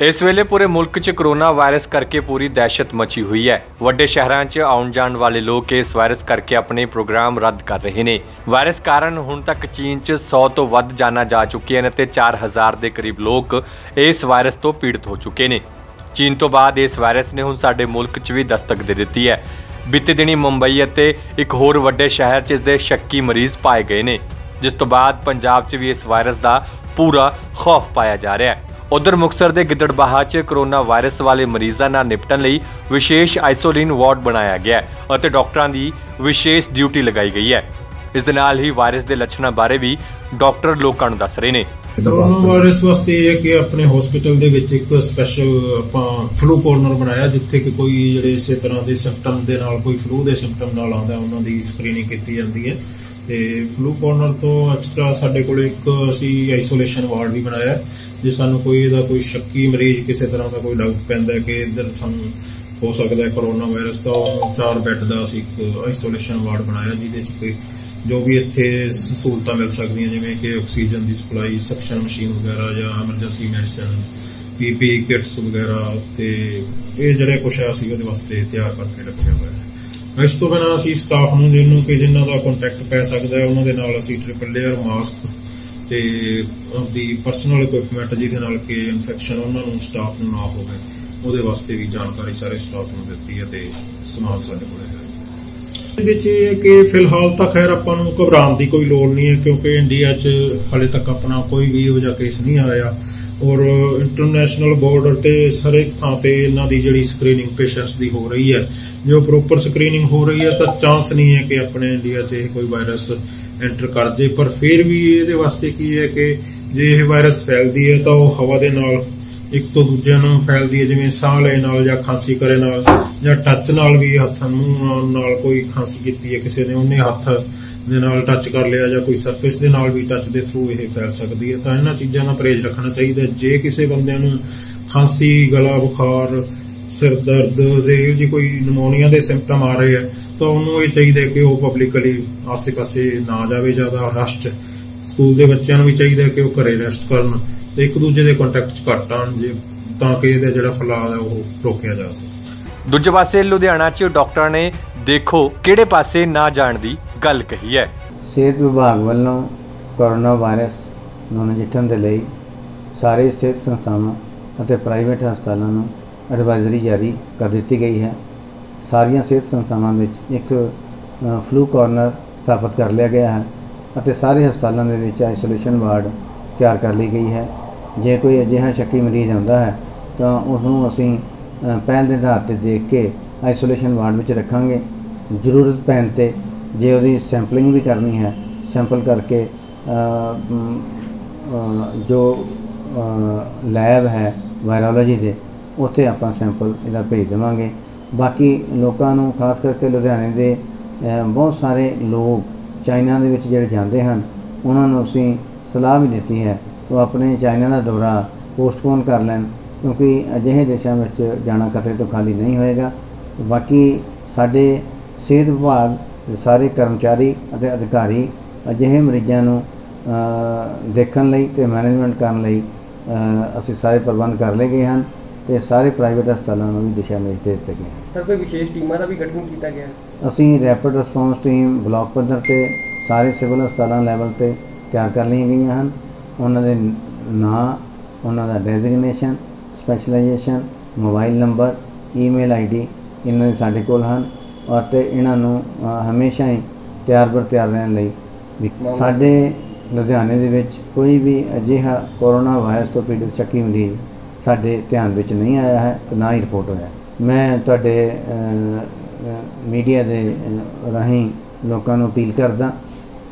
ਇਸ ਵੇਲੇ ਪੂਰੇ ਮੁਲਕ 'ਚ ਕਰੋਨਾ ਵਾਇਰਸ ਕਰਕੇ ਪੂਰੀ ਦਹਿਸ਼ਤ ਮਚੀ ਹੋਈ ਹੈ। ਵੱਡੇ ਸ਼ਹਿਰਾਂ 'ਚ ਆਉਣ ਜਾਣ ਵਾਲੇ ਲੋਕ ਇਸ ਵਾਇਰਸ ਕਰਕੇ ਆਪਣੇ ਪ੍ਰੋਗਰਾਮ ਰੱਦ ਕਰ ਰਹੇ ਨੇ। ਵਾਇਰਸ ਕਾਰਨ ਹੁਣ ਤੱਕ ਚੀਨ 'ਚ 100 ਤੋਂ ਵੱਧ ਜਾਨਾਂ ਜਾ ਚੁੱਕੀਆਂ ਨੇ ਤੇ 4000 ਦੇ ਕਰੀਬ ਲੋਕ ਇਸ ਵਾਇਰਸ ਤੋਂ ਪੀੜਤ ਹੋ ਚੁੱਕੇ ਨੇ। ਚੀਨ ਤੋਂ ਬਾਅਦ ਇਸ ਵਾਇਰਸ ਨੇ ਹੁਣ ਸਾਡੇ ਮੁਲਕ 'ਚ ਵੀ ਦਸਤਕ ਦੇ ਦਿੱਤੀ ਹੈ। ਬੀਤੇ ਦਿਨੀ ਮੁੰਬਈ ਅਤੇ ਇੱਕ ਹੋਰ ਵੱਡੇ ਸ਼ਹਿਰ 'ਚ ਇਸ ਦੇ ਸ਼ੱਕੀ ਮਰੀਜ਼ ਪਾਏ ਗਏ ਨੇ, ਜਿਸ ਤੋਂ ਬਾਅਦ ਪੰਜਾਬ 'ਚ ਵੀ ਇਸ ਵਾਇਰਸ ਦਾ ਪੂਰਾ ਖੌਫ ਪਾਇਆ ਜਾ ਰਿਹਾ ਹੈ। ਉਧਰ ਮੁਕਤਸਰ ਦੇ ਗਿੱਦੜਬਾਹਾ 'ਚ ਕਰੋਨਾ ਵਾਇਰਸ ਵਾਲੇ ਮਰੀਜ਼ਾਂ ਨਾਲ ਨਿਪਟਣ ਲਈ ਵਿਸ਼ੇਸ਼ ਆਈਸੋਲੀਨ ਵਾਰਡ ਬਣਾਇਆ ਗਿਆ ਹੈ ਅਤੇ ਡਾਕਟਰਾਂ ਦੀ ਵਿਸ਼ੇਸ਼ ਡਿਊਟੀ ਲਗਾਈ ਗਈ ਹੈ। ਇਸ ਦੇ ਨਾਲ ਹੀ ਵਾਇਰਸ ਦੇ ਲੱਛਣਾਂ ਬਾਰੇ ਵੀ ਡਾਕਟਰ ਲੋਕਾਂ ਨੂੰ ਦੱਸ ਰਹੇ ਨੇ। ਕਰੋਨਾ ਵਾਇਰਸ ਵਾਸਤੇ ਇਹ ਕਿ ਆਪਣੇ ਹਸਪੀਟਲ ਦੇ ਵਿੱਚ ਇੱਕ ਸਪੈਸ਼ਲ ਆਪਾਂ ਫਲੂ ਕਾਰਨਰ ਬਣਾਇਆ, ਜਿੱਥੇ ਕਿ ਕੋਈ ਜਿਹੜੇ ਇਸੇ ਤਰ੍ਹਾਂ ਦੇ ਸਿੰਪਟਮ ਦੇ ਨਾਲ, ਕੋਈ ਫਲੂ ਦੇ ਸਿੰਪਟਮ ਨਾਲ ਆਉਂਦਾ, ਉਹਨਾਂ ਦੀ ਸਕਰੀਨਿੰਗ ਕੀਤੀ ਜਾਂਦੀ ਹੈ। ਤੇ ਫਲੂ ਕਾਰਨਰ ਤੋਂ ਐਕਸਟਰਾ ਸਾਡੇ ਕੋਲ ਇੱਕ ਅਸੀਂ ਆਈਸੋਲੇਸ਼ਨ ਵਾਰਡ ਵੀ ਬਣਾਇਆ ਜੇ ਸਾਨੂੰ ਕੋਈ ਇਹਦਾ ਕੋਈ ਸ਼ੱਕੀ ਮਰੀਜ਼ ਕਿਸੇ ਤਰ੍ਹਾਂ ਦਾ ਕੋਈ ਡਾਊਟ ਪੈਂਦਾ ਕਿ ਇੱਧਰ ਸਾਨੂੰ ਹੋ ਸਕਦਾ ਹੈ ਕਰੋਨਾ ਵਾਇਰਸ ਤਾਂ ਉਹ ਚਾਰ ਬੈੱਡ ਦਾ ਅਸੀਂ ਇੱਕ ਆਈਸੋਲੇਸ਼ਨ ਵਾਰਡ ਬਣਾਇਆ, ਜਿਹਦੇ ਚ ਕੋਈ ਜੋ ਵੀ ਇੱਥੇ ਸਹੂਲਤਾਂ ਮਿਲ ਸਕਦੀਆਂ, ਜਿਵੇਂ ਕਿ ਆਕਸੀਜਨ ਦੀ ਸਪਲਾਈ ਸਕਸ਼ਨ ਮਸ਼ੀਨ ਵਗੈਰਾ ਜਾਂ ਐਮਰਜੈਂਸੀ ਮੈਡੀਸਨ ਪੀਪੀ ਕਿਟਸ ਵਗੈਰਾ, ਤੇ ਇਹ ਜਿਹੜੇ ਕੁਛ ਹੈ ਅਸੀਂ ਉਹਦੇ ਵਾਸਤੇ ਤਿਆਰ ਕਰਕੇ ਰੱਖਿਆ ਹੋਇਆ ਹੈ। ਇਸ ਤੋਂ ਬਿਨਾਂ ਅਸੀਂ ਸਟਾਫ ਨੂੰ ਜਿਹਨੂੰ ਕਿ ਜਿਨ੍ਹਾਂ ਦਾ ਕੰਟੈਕਟ ਪੈ ਸਕਦਾ ਹੈ, ਉਹਨਾਂ ਦੇ ਨਾਲ ਅਸੀਂ ਟ੍ਰਿਪਲ ਲੇਅਰ ਮਾਸਕ ਤੇ ਆਪਦੀ ਪਰਸਨਲ ਇਕਵਿਪਮੈਂਟ ਜਿਹਦੇ ਨਾਲ ਕਿ ਇਨਫੈਕਸ਼ਨ ਉਹਨਾਂ ਨੂੰ ਸਟਾਫ ਨੂੰ ਨਾ ਹੋਵੇ, ਉਹਦੇ ਵਾਸਤੇ ਵੀ ਜਾਣਕਾਰੀ ਸਾਰੇ ਸਟਾਫ ਨੂੰ ਦਿੱਤੀ ਹੈ ਤੇ ਸਮਾਨ ਸਾਡੇ ਕੋਲ ਹੈ। ਵਿੱਚ ਇਹ ਹੈ ਕਿ ਫਿਲਹਾਲ ਤਾਂ ਖੈਰ ਆਪਾਂ ਨੂੰ ਘਬਰਾਉਣ ਦੀ ਕੋਈ ਲੋੜ ਨਹੀਂ ਹੈ, ਕਿਉਂਕਿ ਇੰਡੀਆ 'ਚ ਹਾਲੇ ਤੱਕ ਆਪਣਾ ਕੋਈ ਵੀ ਇਹੋ ਜਿਹਾ ਕੇਸ ਨਹੀਂ ਆਇਆ। ਔਰ ਇੰਟਰਨੈਸ਼ਨਲ ਬਾਰਡਰ ਤੇ ਸਾਰੇ ਥਾਂ ਤੇ ਇਹਨਾਂ ਦੀ ਜਿਹੜੀ ਸਕਰੀਨਿੰਗ ਪੇਸ਼ੈਂਟਸ ਦੀ ਹੋ ਰਹੀ ਹੈ। ਜੋ ਪ੍ਰੋਪਰ ਸਕਰੀਨਿੰਗ ਹੋ ਰਹੀ ਹੈ ਤਾਂ ਚਾਂਸ ਨਹੀਂ ਹੈ ਕਿ ਆਪਣੇ ਇੰਡੀਆ 'ਚ ਇਹ ਕੋਈ ਵਾਇਰਸ ਐਂਟਰ ਕਰ ਜੇ। ਪਰ ਫਿਰ ਵੀ ਇਹਦੇ ਵਾਸਤੇ ਕੀ ਹੈ ਕਿ ਜੇ ਇਹ ਵਾਇਰਸ ਫੈਲਦੀ ਹੈ ਤਾਂ ਉਹ ਹਵਾ ਦੇ ਨਾਲ ਇੱਕ ਤੋਂ ਦੂਜੇ ਨੂੰ ਫੈਲਦੀ ਹੈ, ਜਿਵੇਂ ਸਾਹ ਲੈਣ ਨਾਲ ਜਾਂ ਖਾਂਸੀ ਕਰੇ ਨਾਲ ਜਾਂ ਟੱਚ ਨਾਲ ਵੀ ਹੱਥਾਂ ਨੂੰ ਨਾਲ ਕੋਈ ਖਾਂਸੀ ਕੀਤੀ ਹੈ ਕਿਸੇ ਨੇ, ਉਹਨੇ ਹੱਥ ਦੇ ਨਾਲ ਟੱਚ ਕਰ ਲਿਆ ਜਾਂ ਕੋਈ ਸਰਫੇਸ ਦੇ ਨਾਲ ਵੀ ਟੱਚ ਦੇ ਥਰੂ ਇਹ ਫੈਲ ਸਕਦੀ ਹੈ, ਤਾਂ ਇਹਨਾਂ ਚੀਜ਼ਾਂ ਦਾ ਪਰਹੇਜ਼ ਰੱਖਣਾ ਚਾਹੀਦਾ ਜੇ ਕਿਸੇ ਬੰਦਿਆਂ ਨੂੰ ਖਾਂਸੀ, ਗਲਾ ਬੁਖਾਰ, ਸਿਰ ਦਰਦ ਦੇ ਜੀ ਕੋਈ ਨਮੋਨੀਆ ਦੇ ਸਿੰਪਟਮ ਆ ਰਹੇ ਆ ਤਾਂ ਉਹਨੂੰ ਇਹ ਚਾਹੀਦਾ ਕਿ ਉਹ ਪਬਲਿਕਲੀ ਆਸੇ-ਪਾਸੇ ਨਾ ਜਾਵੇ ਜ਼ਿਆਦਾ ਰਸ਼ ਸਕੂਲ ਦੇ ਬੱਚਿਆਂ ਨੂੰ ਵੀ ਚਾਹੀਦਾ ਕਿ ਉਹ ਘਰੇ ਰੈਸਟ ਕਰਨ ਤੇ ਇੱਕ ਦੂਜੇ ਦੇ ਕੰਟੈਕਟ 'ਚ ਘੱਟ ਆਉਣ, ਜੇ ਤਾਂ ਕਿ ਇਹਦਾ ਜਿਹੜਾ ਫੈਲਾਅ ਹੈ ਉਹ ਰੋਕਿਆ ਜਾ ਸਕੇ। ਦੂਜੇ ਪਾਸੇ ਲੁਧਿਆਣਾ 'ਚ ਡਾਕਟਰ ਨੇ ਦੇਖੋ ਕਿਹੜੇ ਪਾਸੇ ਨਾ ਜਾਣ ਦੀ ਗੱਲ ਕਹੀ ਹੈ। ਸਿਹਤ ਵਿਭਾਗ ਵੱਲੋਂ ਕੋਰੋਨਾ ਵਾਇਰਸ ਨੂੰ ਨਜਿੱਠਣ ਦੇ ਲਈ ਸਾਰੇ ਸਿਹਤ ਸੰਸਥਾਵਾਂ ਅਤੇ ਪ੍ਰਾਈਵੇਟ ਹਸਪਤਾਲਾਂ ਨੂੰ ਐਡਵਾਈਜ਼ਰੀ ਜਾਰੀ ਕਰ ਦਿੱਤੀ ਗਈ ਹੈ। ਸਾਰੀਆਂ ਸਿਹਤ ਸੰਸਥਾਵਾਂ ਵਿੱਚ ਇੱਕ ਫਲੂ ਕਾਰਨਰ ਸਥਾਪਿਤ ਕਰ ਲਿਆ ਗਿਆ ਹੈ ਅਤੇ ਸਾਰੇ ਹਸਪਤਾਲਾਂ ਦੇ ਵਿੱਚ ਆਈਸੋਲੇਸ਼ਨ ਵਾਰਡ ਤਿਆਰ ਕਰ ਲਈ ਗਈ ਹੈ। ਜੇ ਕੋਈ ਅਜਿਹਾ ਸ਼ੱਕੀ ਮਰੀਜ਼ ਆਉਂਦਾ ਹੈ ਤਾਂ ਉਸ ਨੂੰ ਅਸੀਂ ਪਹਿਲ ਦੇ ਆਧਾਰ ਤੇ ਦੇਖ ਕੇ ਆਈਸੋਲੇਸ਼ਨ ਵਾਰਡ ਵਿੱਚ ਰੱਖਾਂਗੇ। ਜ਼ਰੂਰਤ ਪੈਣ ਤੇ ਜੇ ਉਹਦੀ ਸੈਂਪਲਿੰਗ ਵੀ ਕਰਨੀ ਹੈ ਸੈਂਪਲ ਕਰਕੇ ਜੋ ਲੈਬ ਹੈ ਵਾਇਰੋਲੋਜੀ ਦੇ, ਉੱਥੇ ਆਪਾਂ ਸੈਂਪਲ ਇਹਦਾ ਭੇਜ ਦੇਵਾਂਗੇ। ਬਾਕੀ ਲੋਕਾਂ ਨੂੰ, ਖਾਸ ਕਰਕੇ ਲੁਧਿਆਣੇ ਦੇ ਬਹੁਤ ਸਾਰੇ ਲੋਕ ਚਾਈਨਾ ਦੇ ਵਿੱਚ ਜਿਹੜੇ ਜਾਂਦੇ ਹਨ, ਉਹਨਾਂ ਨੂੰ ਅਸੀਂ ਸਲਾਹ ਵੀ ਦਿੱਤੀ ਹੈ ਕਿ ਉਹ ਆਪਣੇ ਚਾਈਨਾ ਦਾ ਦੌਰਾ ਪੋਸਟਪੋਨ ਕਰ ਲੈਣ, ਕਿਉਂਕਿ ਅਜਿਹੇ ਦੇਸ਼ਾਂ ਵਿੱਚ ਜਾਣਾ ਖਤਰੇ ਤੋਂ ਖਾਲੀ ਨਹੀਂ ਹੋਏਗਾ। ਬਾਕੀ ਸਾਡੇ ਸਿਹਤ ਵਿਭਾਗ ਦੇ ਸਾਰੇ ਕਰਮਚਾਰੀ ਅਤੇ ਅਧਿਕਾਰੀ ਅਜਿਹੇ ਮਰੀਜ਼ਾਂ ਨੂੰ ਦੇਖਣ ਲਈ ਤੇ ਮੈਨੇਜਮੈਂਟ ਕਰਨ ਲਈ ਅਸੀਂ ਸਾਰੇ ਪ੍ਰਬੰਧ ਕਰ ਲਏ ਗਏ ਹਨ ਤੇ ਸਾਰੇ ਪ੍ਰਾਈਵੇਟ ਹਸਪਤਾਲਾਂ ਨੂੰ ਵੀ ਦਿਸ਼ਾ ਨਿਰਦੇਸ਼ ਦਿੱਤੇ ਗਏ ਹਨ। ਸਰ ਕੋਈ ਵਿਸ਼ੇਸ਼ ਟੀਮਾਂ ਦਾ ਵੀ ਗਠਨ ਕੀਤਾ ਗਿਆ? ਹੈ ਅਸੀਂ ਰੈਪਿਡ ਰਿਸਪੌਂਸ ਟੀਮ ਬਲਾਕ ਪੱਧਰ ਤੇ ਸਾਰੇ ਸਿਵਲ ਹਸਪਤਾਲਾਂ ਲੈਵਲ ਤੇ ਤਿਆਰ ਕਰ ਲਈਆਂ ਗਈਆਂ ਹਨ। ਉਹਨਾਂ ਦੇ ਨਾਂ ਉਹਨਾਂ ਦਾ designation specialization mobile number email ID ਇਹਨਾਂ ਦੇ ਸਾਡੇ ਕੋਲ ਹਨ ਔਰ ਤੇ ਇਹਨਾਂ ਨੂੰ ਹਮੇਸ਼ਾ ਹੀ ਤਿਆਰ ਬਰ ਤਿਆਰ ਰਹਿਣ ਲਈ ਸਾਡੇ ਲੁਧਿਆਣੇ ਦੇ ਵਿੱਚ ਕੋਈ ਵੀ ਅਜਿਹਾ ਕੋਰੋਨਾ ਵਾਇਰਸ ਤੋਂ ਪੀੜਤ ਸ਼ੱਕੀ ਮਰੀਜ਼ ਸਾਡੇ ਧਿਆਨ ਵਿੱਚ ਨਹੀਂ ਆਇਆ ਹੈ ਤੇ ਨਾ ਹੀ ਰਿਪੋਰਟ ਹੋਇਆ। ਮੈਂ ਤੁਹਾਡੇ ਮੀਡੀਆ ਦੇ ਰਾਹੀਂ ਲੋਕਾਂ ਨੂੰ ਅਪੀਲ ਕਰਦਾ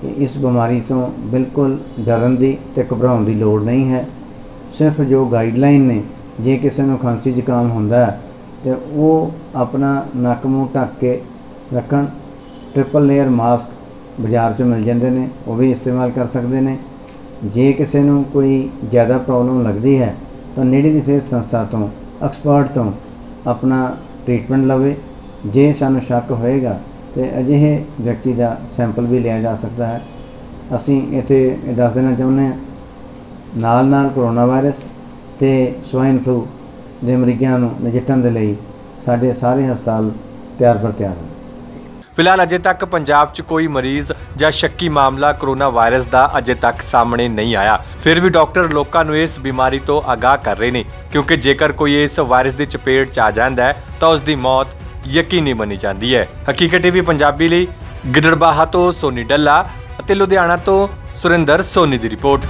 ਕਿ ਇਸ ਬਿਮਾਰੀ ਤੋਂ ਬਿਲਕੁਲ ਡਰਨ ਦੀ ਤੇ ਘਬਰਾਉਣ ਦੀ ਲੋੜ ਨਹੀਂ ਹੈ ਸਿਰਫ ਜੋ ਗਾਈਡਲਾਈਨ ਨੇ ਜੇ ਕਿਸੇ ਨੂੰ ਖਾਂਸੀ ਜ਼ੁਕਾਮ ਹੁੰਦਾ ਹੈ ਤੇ ਉਹ ਆਪਣਾ ਨੱਕ ਮੂੰਹ ਢੱਕ ਕੇ ਰੱਖਣ ਟ੍ਰਿਪਲ ਲੇਅਰ ਮਾਸਕ ਬਾਜ਼ਾਰ 'ਚੋਂ ਮਿਲ ਜਾਂਦੇ ਨੇ, ਉਹ ਵੀ ਇਸਤੇਮਾਲ ਕਰ ਸਕਦੇ ਨੇ। ਜੇ ਕਿਸੇ ਨੂੰ ਕੋਈ ਜ਼ਿਆਦਾ ਪ੍ਰੋਬਲਮ ਲੱਗਦੀ ਹੈ, ਤਾਂ ਨੇੜੇ ਦੀ ਸਿਹਤ ਸੰਸਥਾ ਤੋਂ ਐਕਸਪਰਟ ਤੋਂ ਆਪਣਾ ਟ੍ਰੀਟਮੈਂਟ ਲਵੇ। ਜੇ ਸਾਨੂੰ ਸ਼ੱਕ ਹੋਏਗਾ, ਤੇ ਅਜਿਹੇ ਵਿਅਕਤੀ ਦਾ ਸੈਂਪਲ ਵੀ ਲਿਆ ਜਾ ਸਕਦਾ ਹੈ। ਅਸੀਂ ਇੱਥੇ ਇਹ ਦੱਸ ਦੇਣਾ ਚਾਹੁੰਦੇ ਹਾਂ ਨਾਲ ਨਾਲ ਕਰੋਨਾ ਵਾਇਰਸ ਤੇ ਸਵਾਈਨ ਫਲੂ ਦੇ ਮਰੀਜ਼ਾਂ ਨੂੰ ਨਜਿੱਠਣ ਦੇ ਲਈ ਸਾਡੇ ਸਾਰੇ ਹਸਪਤਾਲ ਤਿਆਰ ਪਰ ਤਿਆਰ ਹਨ। ਫਿਲਹਾਲ ਅਜੇ ਤੱਕ ਪੰਜਾਬ 'ਚ ਕੋਈ ਮਰੀਜ਼ ਜਾਂ ਸ਼ੱਕੀ ਮਾਮਲਾ ਕੋਰੋਨਾ ਵਾਇਰਸ ਦਾ ਅਜੇ ਤੱਕ ਸਾਹਮਣੇ ਨਹੀਂ ਆਇਆ। ਫਿਰ ਵੀ ਡਾਕਟਰ ਲੋਕਾਂ ਨੂੰ ਇਸ ਬਿਮਾਰੀ ਤੋਂ ਆਗਾਹ ਕਰ ਰਹੇ ਨੇ, ਕਿਉਂਕਿ ਜੇਕਰ ਕੋਈ ਇਸ ਵਾਇਰਸ ਦੀ ਚਪੇਟ 'ਚ ਆ ਜਾਂਦਾ ਹੈ, ਤਾਂ ਉਸ ਦੀ ਮੌਤ ਯਕੀਨੀ ਬਣੀ ਜਾਂਦੀ ਹੈ। ਹਕੀਕਤ ਟੀਵੀ ਪੰਜਾਬੀ ਲਈ ਗਿੱਦੜਬਾਹਾ ਤੋਂ ਸੋਨੀ ਡੱਲਾ ਅਤੇ ਲੁਧਿਆਣਾ ਤੋਂ ਸੁਰਿੰਦਰ ਸੋਨੀ ਦੀ ਰਿਪੋਰਟ।